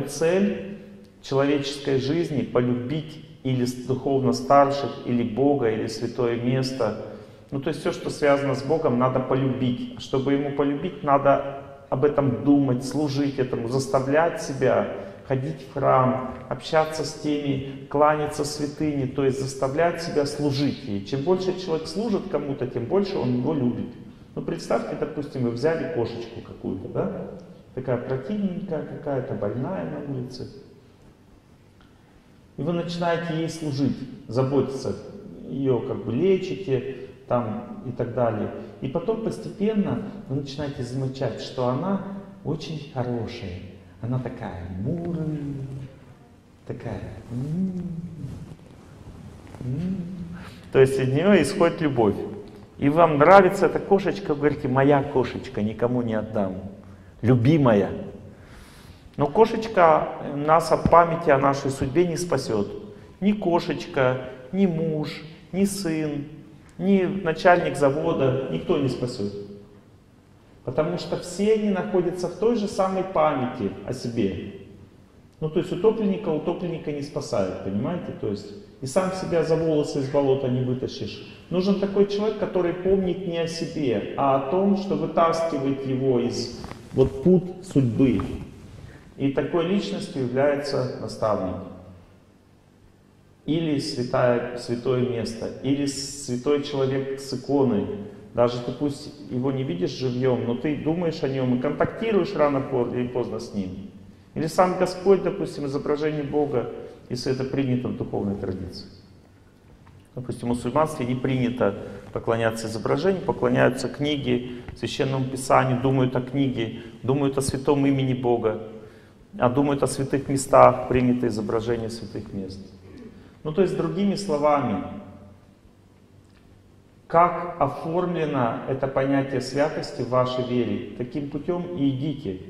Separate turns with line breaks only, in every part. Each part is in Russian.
цель человеческой жизни полюбить или духовно старших, или Бога, или святое место. Ну, то есть все, что связано с Богом, надо полюбить. Чтобы ему полюбить, надо об этом думать, служить этому, заставлять себя ходить в храм, общаться с теми, кланяться святыне, то есть заставлять себя служить ей. Чем больше человек служит кому-то, тем больше он его любит. Ну, представьте, допустим, вы взяли кошечку какую-то, да? Такая противненькая какая-то, больная на улице. И вы начинаете ей служить, заботиться, ее как бы лечите там и так далее. И потом постепенно вы начинаете замечать, что она очень хорошая. Она такая мурая, такая. То есть из нее исходит любовь. И вам нравится эта кошечка, вы говорите, моя кошечка, никому не отдам. Любимая. Но кошечка нас от памяти о нашей судьбе не спасет. Ни кошечка, ни муж, ни сын, ни начальник завода, никто не спасет. Потому что все они находятся в той же самой памяти о себе. Ну, то есть утопленника утопленника не спасает, понимаете? То есть и сам себя за волосы из болота не вытащишь. Нужен такой человек, который помнит не о себе, а о том, что вытаскивает его из вот путь судьбы. И такой личностью является наставник. Или святая, святое место, или святой человек с иконой. Даже ты пусть его не видишь живьем, но ты думаешь о нем и контактируешь рано или поздно с ним. Или сам Господь, допустим, изображение Бога, если это принято в духовной традиции. Допустим, в мусульманстве не принято поклоняться изображению, поклоняются книге, священному писанию, думают о книге, думают о святом имени Бога а думают о святых местах, принято изображение святых мест. Ну то есть другими словами, как оформлено это понятие святости в вашей вере, таким путем и идите.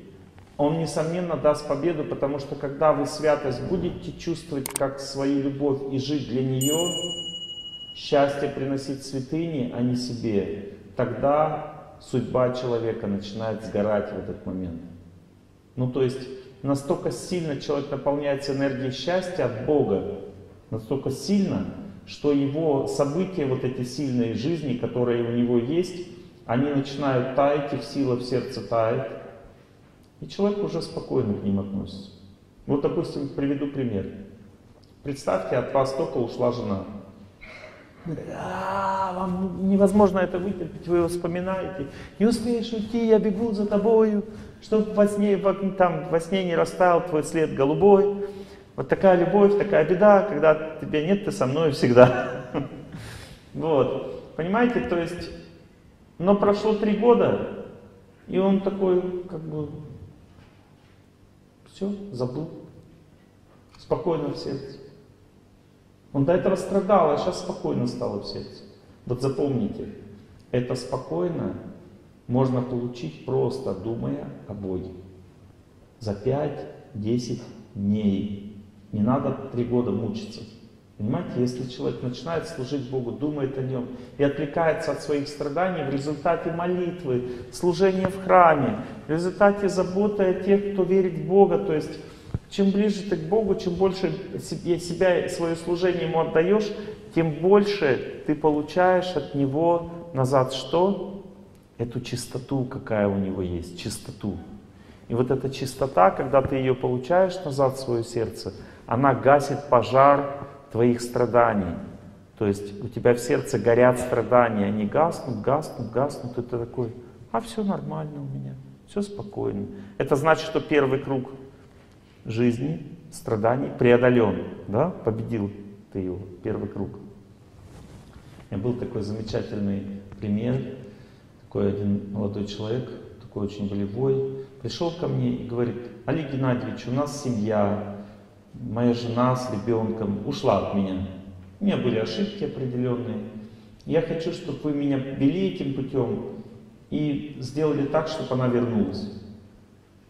Он, несомненно, даст победу, потому что когда вы святость будете чувствовать как свою любовь и жить для нее, счастье приносить святыне, а не себе, тогда судьба человека начинает сгорать в этот момент. Ну то есть настолько сильно человек наполняется энергией счастья от Бога, настолько сильно, что его события, вот эти сильные жизни, которые у него есть, они начинают таять, их сила в сердце тает, и человек уже спокойно к ним относится. Вот, допустим, приведу пример. Представьте, от вас только ушла жена. А, вам невозможно это вытерпеть, вы его вспоминаете. Не успеешь уйти, я бегу за тобою чтобы во сне, там, во сне не растаял твой след голубой. Вот такая любовь, такая беда, когда тебя нет, ты со мной всегда. Вот, понимаете, то есть, но прошло три года, и он такой, как бы, все, забыл, спокойно в сердце. Он до этого страдал, а сейчас спокойно стало в сердце. Вот запомните, это спокойно можно получить просто думая о Боге. За 5-10 дней. Не надо три года мучиться. Понимаете, если человек начинает служить Богу, думает о Нем и отвлекается от своих страданий в результате молитвы, служения в храме, в результате заботы о тех, кто верит в Бога, то есть чем ближе ты к Богу, чем больше себя, свое служение Ему отдаешь, тем больше ты получаешь от Него назад что? эту чистоту, какая у него есть, чистоту. И вот эта чистота, когда ты ее получаешь назад в свое сердце, она гасит пожар твоих страданий. То есть у тебя в сердце горят страдания, они гаснут, гаснут, гаснут, и ты такой, а все нормально у меня, все спокойно. Это значит, что первый круг жизни, страданий преодолен, да, победил ты его, первый круг. У был такой замечательный пример, такой один молодой человек, такой очень волевой, пришел ко мне и говорит, Олег Геннадьевич, у нас семья, моя жена с ребенком ушла от меня. У меня были ошибки определенные. Я хочу, чтобы вы меня вели этим путем и сделали так, чтобы она вернулась.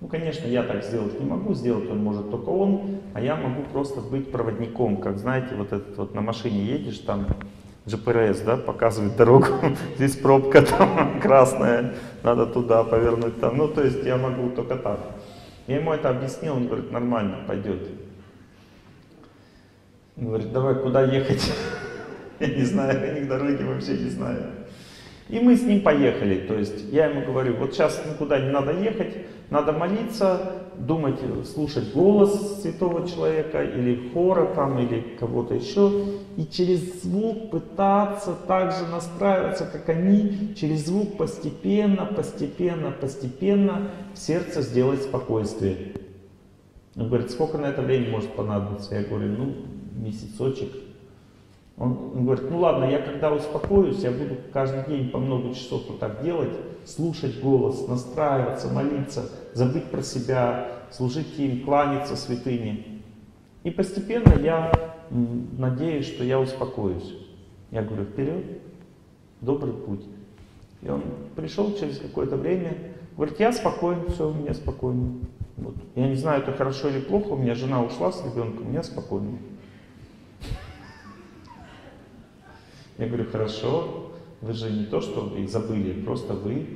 Ну, конечно, я так сделать не могу, сделать он может только он, а я могу просто быть проводником. Как знаете, вот этот вот на машине едешь, там GPS, да, показывает дорогу, здесь пробка там красная, надо туда повернуть там. Ну, то есть я могу только так. Я ему это объяснил, он говорит, нормально, пойдет. Он говорит, давай, куда ехать? Я не знаю, я них дороги вообще не знаю. И мы с ним поехали. То есть я ему говорю, вот сейчас никуда не надо ехать, надо молиться, думать, слушать голос святого человека или хора там, или кого-то еще. И через звук пытаться также настраиваться, как они, через звук постепенно, постепенно, постепенно в сердце сделать спокойствие. Он говорит, сколько на это времени может понадобиться? Я говорю, ну, месяцочек. Он, он говорит, ну ладно, я когда успокоюсь, я буду каждый день по много часов вот так делать, слушать голос, настраиваться, молиться, забыть про себя, служить им, кланяться святыне. И постепенно я надеюсь, что я успокоюсь. Я говорю, вперед, добрый путь. И он пришел через какое-то время, говорит, я спокоен, все, у меня спокойно. Вот. Я не знаю, это хорошо или плохо, у меня жена ушла с ребенком, у меня спокойно. Я говорю, хорошо, вы же не то, что вы забыли, просто вы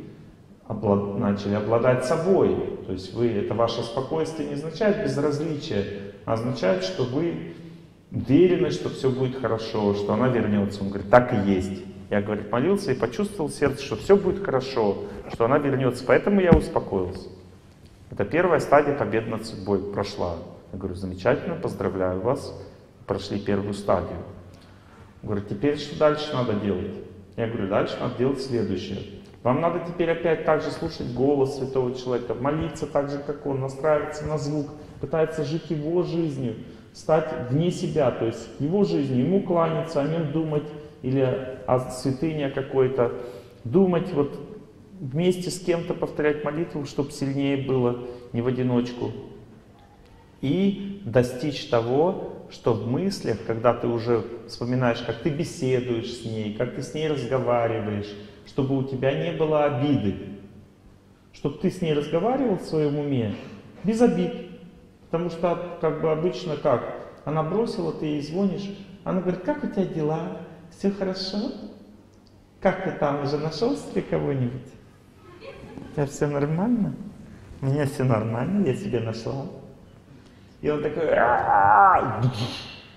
облад... начали обладать собой. То есть вы, это ваше спокойствие не означает безразличие, а означает, что вы уверены, что все будет хорошо, что она вернется. Он говорит, так и есть. Я, говорит, молился и почувствовал сердце, что все будет хорошо, что она вернется. Поэтому я успокоился. Это первая стадия победы над судьбой прошла. Я говорю, замечательно, поздравляю вас, прошли первую стадию. Говорит, теперь что дальше надо делать? Я говорю, дальше надо делать следующее. Вам надо теперь опять также слушать голос святого человека, молиться так же, как он, настраиваться на звук, пытаться жить его жизнью, стать вне себя, то есть его жизнью, ему кланяться, о нем думать, или о святыне какой-то, думать, вот вместе с кем-то повторять молитву, чтобы сильнее было, не в одиночку. И достичь того, что в мыслях, когда ты уже вспоминаешь, как ты беседуешь с ней, как ты с ней разговариваешь, чтобы у тебя не было обиды. Чтобы ты с ней разговаривал в своем уме без обид. Потому что как бы обычно как? Она бросила, ты ей звонишь, она говорит, как у тебя дела? Все хорошо? Как ты там уже нашел себе кого-нибудь? У тебя все нормально? У меня все нормально, я себе нашла. И он такой,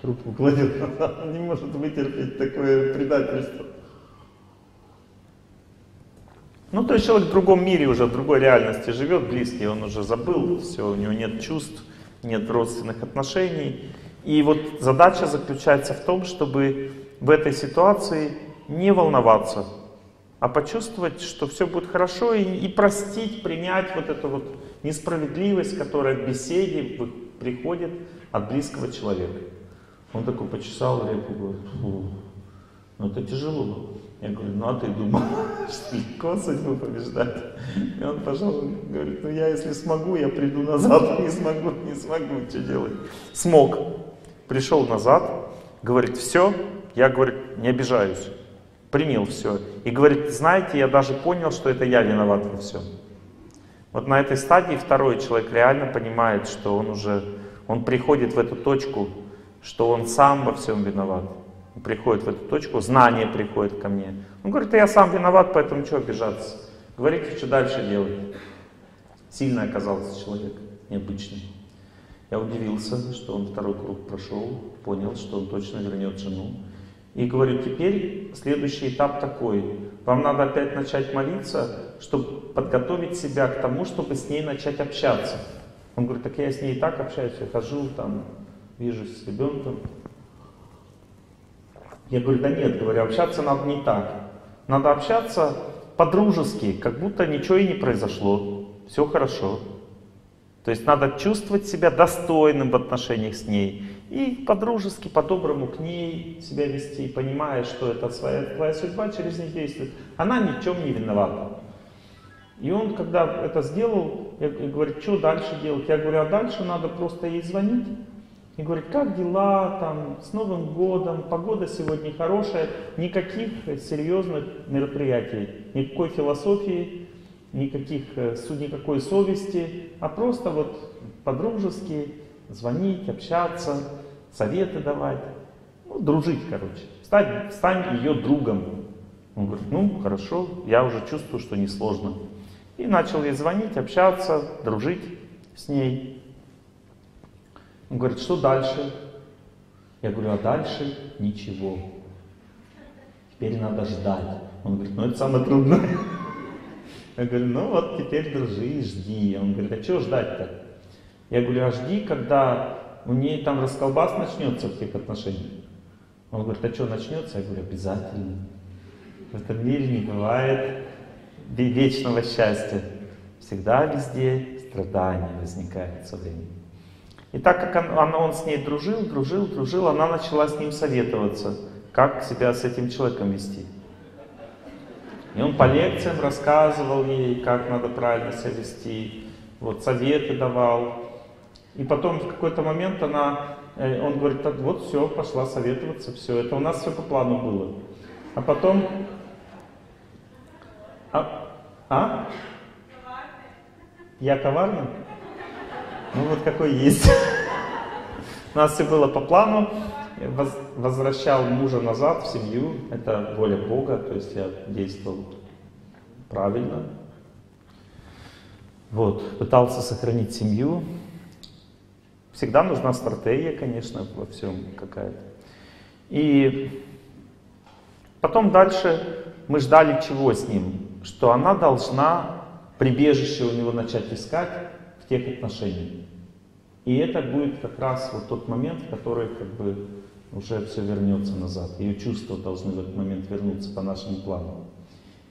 трубку кладет, он не может вытерпеть такое предательство. Ну, то есть человек в другом мире уже, в другой реальности живет, близкий, он уже забыл, все, у него нет чувств, нет родственных отношений. И вот задача заключается в том, чтобы в этой ситуации не волноваться, а почувствовать, что все будет хорошо, и, и простить, принять вот эту вот несправедливость, которая в беседе приходит от близкого человека. Он такой почесал реку, говорит, фу, ну это тяжело. Я говорю, ну а ты думал, что легко судьбу побеждать? И он пошел, говорит, ну я если смогу, я приду назад, не смогу, не смогу, что делать? Смог. Пришел назад, говорит, все, я, говорит, не обижаюсь. Принял все. И говорит, знаете, я даже понял, что это я виноват во всем. Вот на этой стадии второй человек реально понимает, что он уже, он приходит в эту точку, что он сам во всем виноват. Он приходит в эту точку, знание приходит ко мне. Он говорит, я сам виноват, поэтому что обижаться? Говорите, что дальше делать. Сильный оказался человек, необычный. Я удивился, что он второй круг прошел, понял, что он точно вернет жену. И говорю, теперь следующий этап такой. Вам надо опять начать молиться, чтобы подготовить себя к тому, чтобы с ней начать общаться. Он говорит, так я с ней и так общаюсь, я хожу, там, вижусь с ребенком. Я говорю, да нет, говорю, общаться надо не так. Надо общаться по-дружески, как будто ничего и не произошло. Все хорошо. То есть надо чувствовать себя достойным в отношениях с ней. И по-дружески, по-доброму к ней себя вести, понимая, что это своя, твоя судьба через них действует. Она ни в чем не виновата. И он, когда это сделал, я, говорит, что дальше делать? Я говорю, а дальше надо просто ей звонить. И говорит, как дела, там, с Новым годом, погода сегодня хорошая, никаких серьезных мероприятий, никакой философии, никаких, э, никакой совести, а просто вот по-дружески звонить, общаться, советы давать, ну, дружить, короче. Стань, стань ее другом. Он говорит, ну, хорошо, я уже чувствую, что несложно. И начал ей звонить, общаться, дружить. с ней. Он говорит, что дальше? Я говорю, а дальше ничего. Теперь надо ждать. Он говорит, ну это самое трудное. Я говорю, ну вот теперь дружи и жди. Он говорит, а чего ждать-то? Я говорю, а жди, когда у нее там расколбас начнется в тех отношениях. Он говорит, а что начнется? Я говорю, обязательно. В этом мире не бывает вечного счастья. Всегда везде страдания возникает со временем. И так как он, он, с ней дружил, дружил, дружил, она начала с ним советоваться, как себя с этим человеком вести. И он по лекциям рассказывал ей, как надо правильно себя вести, вот, советы давал. И потом в какой-то момент она, э, он говорит, вот все, пошла советоваться, все, это у нас все по плану было. А потом... А? а? Я коварный? Ну вот какой есть. У нас все было по плану. Возвращал мужа назад в семью. Это воля Бога, то есть я действовал правильно. Вот, пытался сохранить семью. Всегда нужна стратегия, конечно, во всем какая-то. И потом дальше мы ждали чего с ним? Что она должна прибежище у него начать искать в тех отношениях. И это будет как раз вот тот момент, в который как бы уже все вернется назад. Ее чувства должны в этот момент вернуться по нашему плану.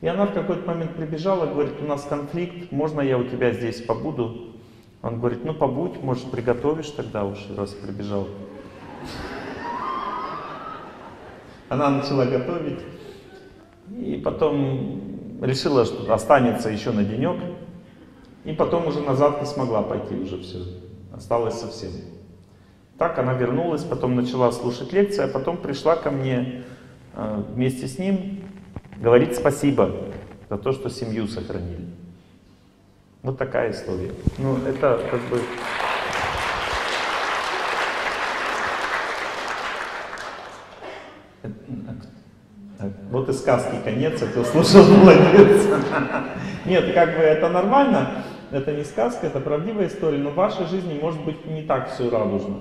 И она в какой-то момент прибежала, говорит, у нас конфликт, можно я у тебя здесь побуду? Он говорит, ну побудь, может приготовишь тогда уж, раз прибежал. Она начала готовить, и потом решила, что останется еще на денек, и потом уже назад не смогла пойти уже все, осталось совсем. Так она вернулась, потом начала слушать лекции, а потом пришла ко мне э, вместе с ним говорить спасибо за то, что семью сохранили. Вот такая история. Ну, это как бы... Вот и сказки конец, ты слушал, молодец. Нет, как бы это нормально, это не сказка, это правдивая история, но в вашей жизни может быть не так все радужно.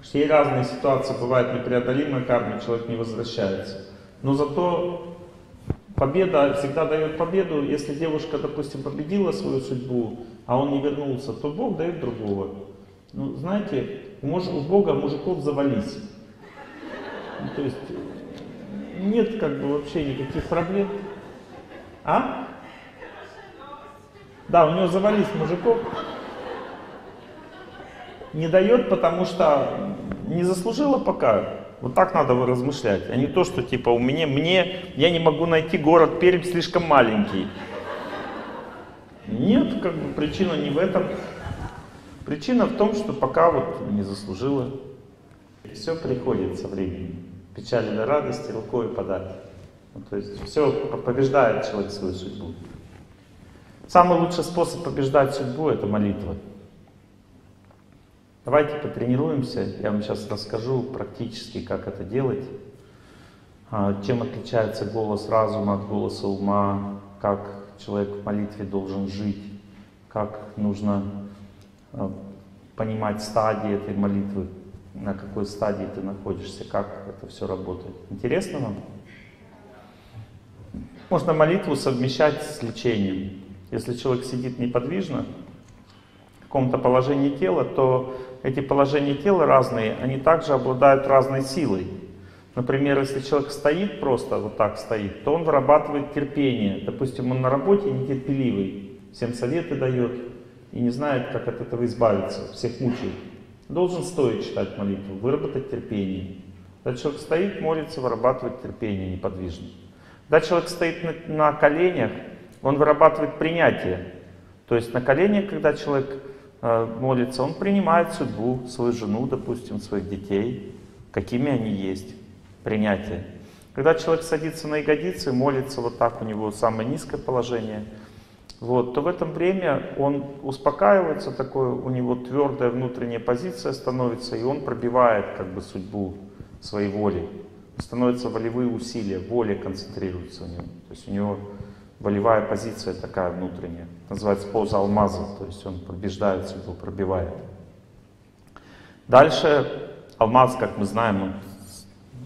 Все разные ситуации бывают непреодолимые кармы, человек не возвращается. Но зато победа всегда дает победу. Если девушка, допустим, победила свою судьбу, а он не вернулся, то Бог дает другого. Ну, знаете, у Бога мужиков завались. Ну, то есть нет как бы вообще никаких проблем. А? Да, у него завались мужиков. Не дает, потому что не заслужила пока. Вот так надо размышлять, а не то, что типа у меня, мне, я не могу найти город Пермь слишком маленький. Нет, как бы причина не в этом. Причина в том, что пока вот не заслужила. Все приходит со временем печали до радости рукой подать. Ну, то есть все побеждает человек свою судьбу. Самый лучший способ побеждать судьбу это молитва. Давайте потренируемся, я вам сейчас расскажу практически, как это делать, а, чем отличается голос разума от голоса ума, как человек в молитве должен жить, как нужно а, понимать стадии этой молитвы, на какой стадии ты находишься, как это все работает. Интересно вам? Можно молитву совмещать с лечением. Если человек сидит неподвижно, в каком-то положении тела, то эти положения тела разные, они также обладают разной силой. Например, если человек стоит просто, вот так стоит, то он вырабатывает терпение. Допустим, он на работе нетерпеливый, всем советы дает и не знает, как от этого избавиться, всех мучает должен стоить читать молитву, выработать терпение. Когда человек стоит, молится, вырабатывает терпение неподвижно. Когда человек стоит на, на коленях, он вырабатывает принятие. То есть на коленях, когда человек э, молится, он принимает судьбу, свою жену, допустим, своих детей, какими они есть. Принятие. Когда человек садится на ягодицы, молится вот так, у него самое низкое положение – вот, то в это время он успокаивается, такой, у него твердая внутренняя позиция становится, и он пробивает как бы судьбу своей воли. Становятся волевые усилия, воля концентрируется у него. То есть у него волевая позиция такая внутренняя. Называется поза алмаза, то есть он побеждает судьбу, пробивает. Дальше алмаз, как мы знаем, он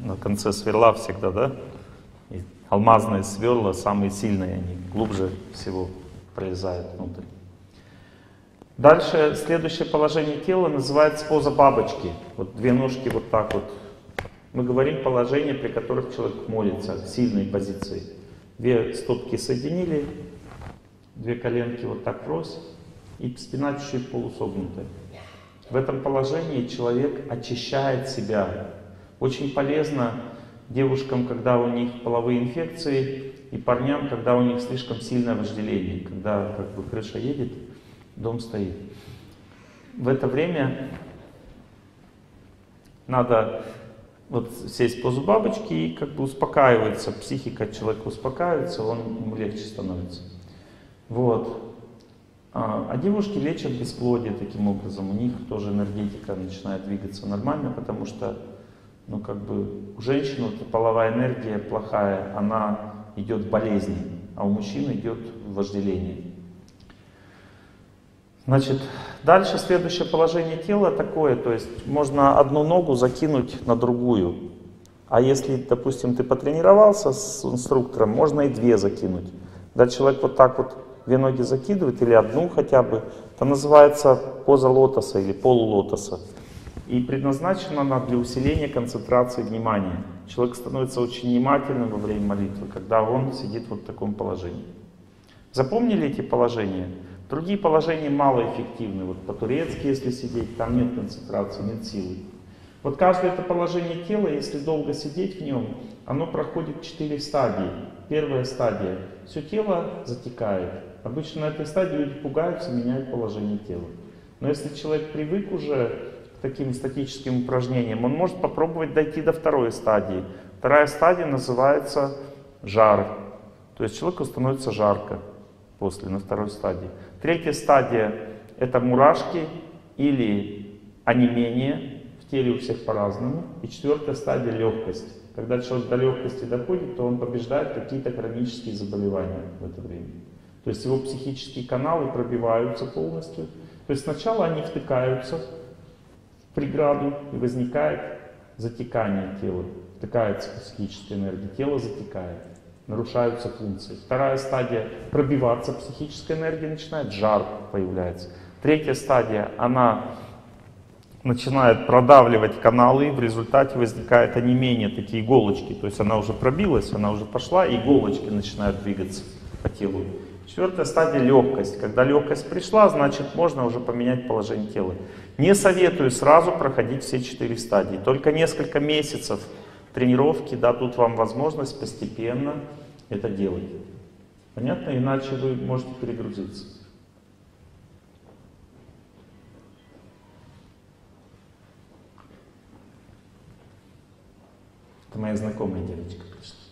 на конце сверла всегда, да? И алмазные сверла самые сильные, они глубже всего пролезают внутрь. Дальше следующее положение тела называется поза бабочки. Вот две ножки вот так вот. Мы говорим положение, при которых человек молится, сильной позиции. Две стопки соединили, две коленки вот так врозь, и спина чуть-чуть полусогнутая. В этом положении человек очищает себя. Очень полезно девушкам, когда у них половые инфекции, и парням, когда у них слишком сильное вожделение, когда как бы крыша едет, дом стоит. В это время надо вот сесть в позу бабочки и как бы успокаивается, психика человека успокаивается, он, ему легче становится. Вот. А, а девушки лечат бесплодие таким образом, у них тоже энергетика начинает двигаться нормально, потому что ну, как бы, у женщины вот, половая энергия плохая, она идет в болезни, а у мужчин идет вожделение. Значит, дальше следующее положение тела такое, то есть можно одну ногу закинуть на другую. А если, допустим, ты потренировался с инструктором, можно и две закинуть. Да человек вот так вот две ноги закидывает, или одну хотя бы, это называется поза лотоса или полулотоса. И предназначена она для усиления концентрации внимания. Человек становится очень внимательным во время молитвы, когда он сидит вот в таком положении. Запомнили эти положения? Другие положения малоэффективны. Вот по-турецки, если сидеть, там нет концентрации, нет силы. Вот каждое это положение тела, если долго сидеть в нем, оно проходит четыре стадии. Первая стадия. Все тело затекает. Обычно на этой стадии люди пугаются, меняют положение тела. Но если человек привык уже таким статическим упражнениям, он может попробовать дойти до второй стадии. Вторая стадия называется жар. То есть человеку становится жарко после, на второй стадии. Третья стадия — это мурашки или онемение. В теле у всех по-разному. И четвертая стадия — легкость. Когда человек до легкости доходит, то он побеждает какие-то хронические заболевания в это время. То есть его психические каналы пробиваются полностью. То есть сначала они втыкаются преграду, и возникает затекание тела. Втыкается психическая энергия, тело затекает нарушаются функции. Вторая стадия — пробиваться психическая энергия начинает, жар появляется. Третья стадия — она начинает продавливать каналы, и в результате возникает онемение, такие иголочки. То есть она уже пробилась, она уже пошла, и иголочки начинают двигаться по телу. Четвертая стадия — легкость. Когда легкость пришла, значит можно уже поменять положение тела. Не советую сразу проходить все четыре стадии. Только несколько месяцев тренировки дадут вам возможность постепенно это делать. Понятно? Иначе вы можете перегрузиться. Это моя знакомая девочка пришла.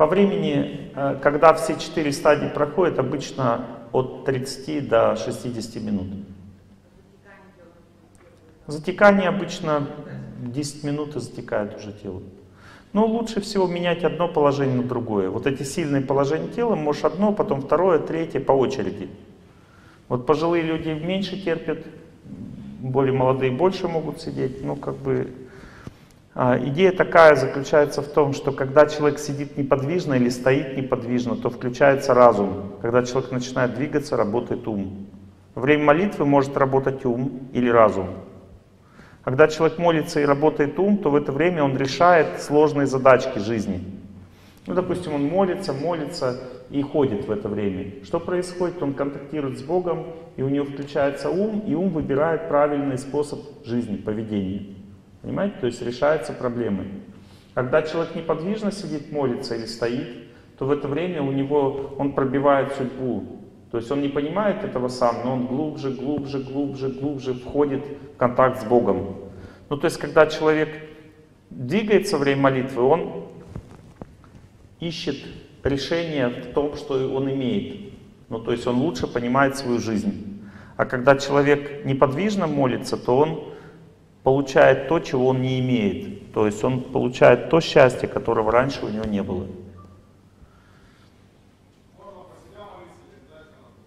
По времени, э, когда все четыре стадии проходят, обычно от 30 до 60 минут. Затекание обычно 10 минут и затекает уже тело. Но лучше всего менять одно положение на другое. Вот эти сильные положения тела, можешь одно, потом второе, третье по очереди. Вот пожилые люди меньше терпят, более молодые больше могут сидеть. Ну, как бы идея такая заключается в том, что когда человек сидит неподвижно или стоит неподвижно, то включается разум. Когда человек начинает двигаться, работает ум. Во время молитвы может работать ум или разум. Когда человек молится и работает ум, то в это время он решает сложные задачки жизни. Ну, допустим, он молится, молится и ходит в это время. Что происходит? Он контактирует с Богом, и у него включается ум, и ум выбирает правильный способ жизни, поведения. Понимаете? То есть решаются проблемы. Когда человек неподвижно сидит, молится или стоит, то в это время у него, он пробивает судьбу. То есть он не понимает этого сам, но он глубже, глубже, глубже, глубже входит в контакт с Богом. Ну то есть когда человек двигается во время молитвы, он ищет решение в том, что он имеет. Ну то есть он лучше понимает свою жизнь. А когда человек неподвижно молится, то он получает то, чего он не имеет. То есть он получает то счастье, которого раньше у него не было.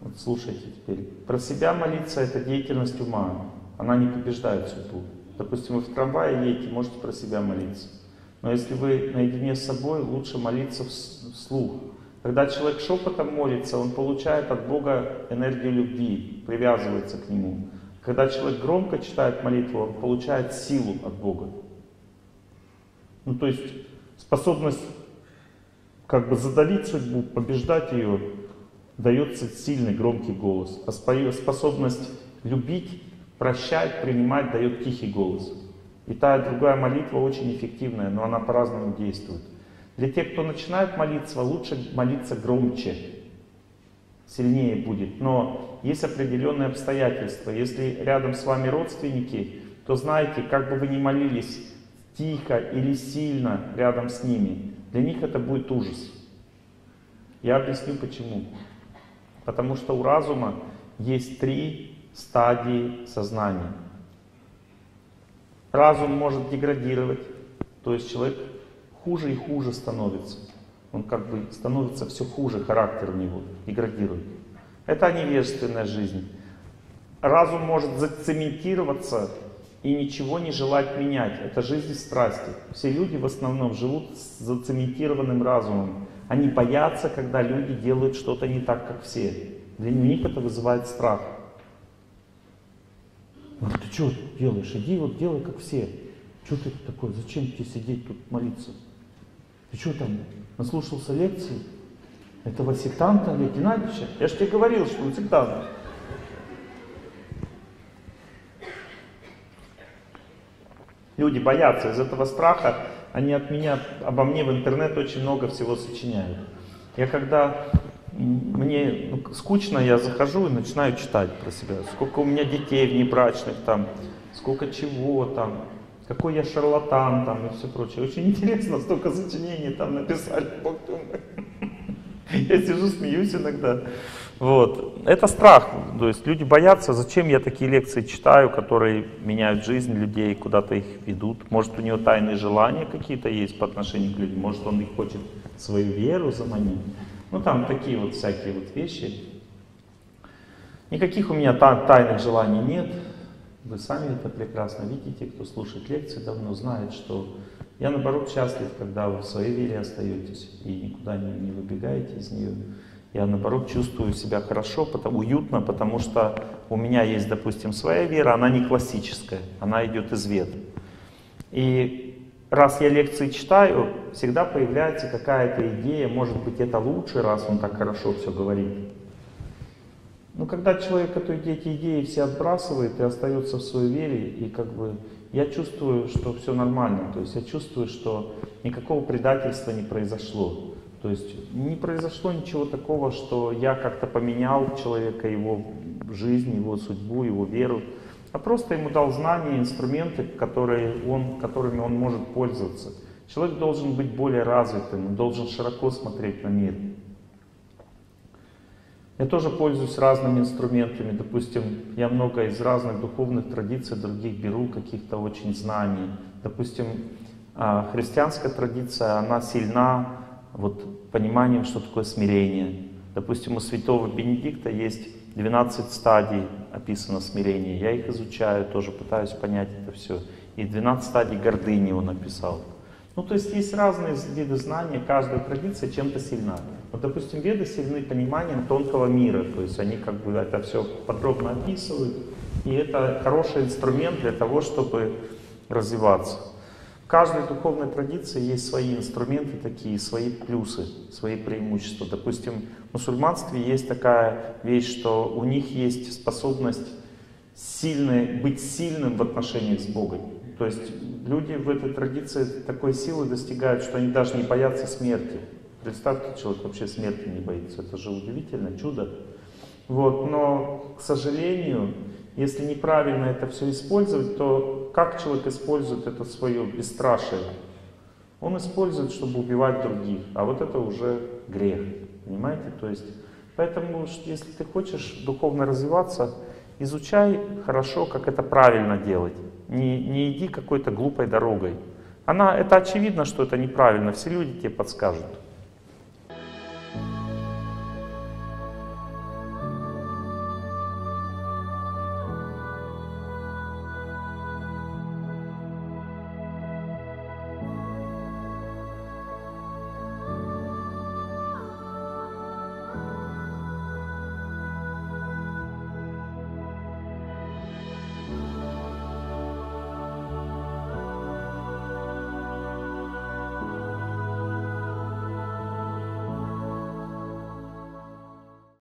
Вот слушайте теперь. Про себя молиться это деятельность ума. Она не побеждает судьбу. Допустим, вы в трамвае едете, можете про себя молиться. Но если вы наедине с собой, лучше молиться вслух. Когда человек шепотом молится, он получает от Бога энергию любви, привязывается к Нему. Когда человек громко читает молитву, он получает силу от Бога. Ну, то есть способность как бы задавить судьбу, побеждать ее, дается сильный громкий голос. А способность любить, прощать, принимать дает тихий голос. И та и другая молитва очень эффективная, но она по-разному действует. Для тех, кто начинает молиться, лучше молиться громче, сильнее будет. Но есть определенные обстоятельства. Если рядом с вами родственники, то знаете, как бы вы ни молились тихо или сильно рядом с ними, для них это будет ужас. Я объясню почему. Потому что у разума есть три стадии сознания. Разум может деградировать, то есть человек хуже и хуже становится. Он как бы становится все хуже, характер у него деградирует. Это невежественная жизнь. Разум может зацементироваться и ничего не желать менять. Это жизнь и страсти. Все люди в основном живут с зацементированным разумом. Они боятся, когда люди делают что-то не так, как все. Для них это вызывает страх. Говорит, ты что делаешь? Иди вот делай, как все. Что ты такой? Зачем тебе сидеть тут молиться? Ты что там, наслушался лекции этого сектанта Олега Геннадьевича? Я же тебе говорил, что он сектант. Люди боятся из этого страха, они от меня, обо мне в интернет очень много всего сочиняют. Я когда мне ну, скучно, я захожу и начинаю читать про себя. Сколько у меня детей внебрачных там, сколько чего там, какой я шарлатан там и все прочее. Очень интересно, столько сочинений там написали, Бог. Я сижу, смеюсь иногда. Вот. Это страх. То есть люди боятся, зачем я такие лекции читаю, которые меняют жизнь людей, куда-то их ведут. Может, у него тайные желания какие-то есть по отношению к людям, может, он их хочет свою веру заманить. Ну там такие вот всякие вот вещи. Никаких у меня тайных желаний нет. Вы сами это прекрасно видите, кто слушает лекции давно знает, что я наоборот счастлив, когда вы в своей вере остаетесь и никуда не, не выбегаете из нее. Я наоборот чувствую себя хорошо, потому, уютно, потому что у меня есть, допустим, своя вера, она не классическая, она идет из вет. И раз я лекции читаю, всегда появляется какая-то идея, может быть это лучше, раз он так хорошо все говорит. Но когда человек эту, эти идеи все отбрасывает и остается в своей вере, и как бы я чувствую, что все нормально, то есть я чувствую, что никакого предательства не произошло. То есть не произошло ничего такого, что я как-то поменял человека, его жизнь, его судьбу, его веру а просто ему дал знания, инструменты, которые он, которыми он может пользоваться. Человек должен быть более развитым, должен широко смотреть на мир. Я тоже пользуюсь разными инструментами. Допустим, я много из разных духовных традиций других беру, каких-то очень знаний. Допустим, а, христианская традиция, она сильна вот, пониманием, что такое смирение. Допустим, у святого Бенедикта есть 12 стадий описано смирение. Я их изучаю, тоже пытаюсь понять это все. И 12 стадий гордыни он написал. Ну, то есть есть разные виды знания, каждая традиция чем-то сильна. Вот, допустим, веды сильны пониманием тонкого мира, то есть они как бы это все подробно описывают, и это хороший инструмент для того, чтобы развиваться. В каждой духовной традиции есть свои инструменты такие, свои плюсы, свои преимущества. Допустим, в мусульманстве есть такая вещь, что у них есть способность сильной, быть сильным в отношениях с Богом. То есть люди в этой традиции такой силы достигают, что они даже не боятся смерти. Представьте, человек вообще смерти не боится. Это же удивительно, чудо. Вот, но, к сожалению, если неправильно это все использовать, то как человек использует это свое бесстрашие? Он использует, чтобы убивать других, а вот это уже грех. Понимаете? То есть, поэтому, если ты хочешь духовно развиваться, изучай хорошо, как это правильно делать. Не, не иди какой-то глупой дорогой. Она, это очевидно, что это неправильно, все люди тебе подскажут.